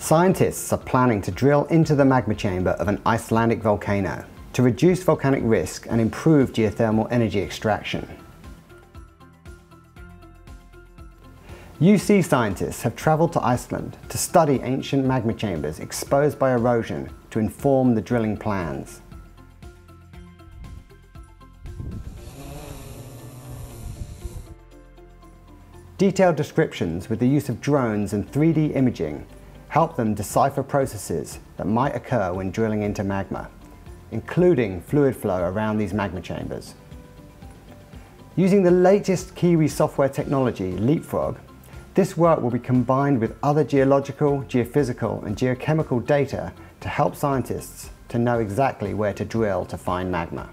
Scientists are planning to drill into the magma chamber of an Icelandic volcano to reduce volcanic risk and improve geothermal energy extraction. UC scientists have travelled to Iceland to study ancient magma chambers exposed by erosion to inform the drilling plans. Detailed descriptions with the use of drones and 3D imaging help them decipher processes that might occur when drilling into magma, including fluid flow around these magma chambers. Using the latest Kiwi software technology, Leapfrog, this work will be combined with other geological, geophysical and geochemical data to help scientists to know exactly where to drill to find magma.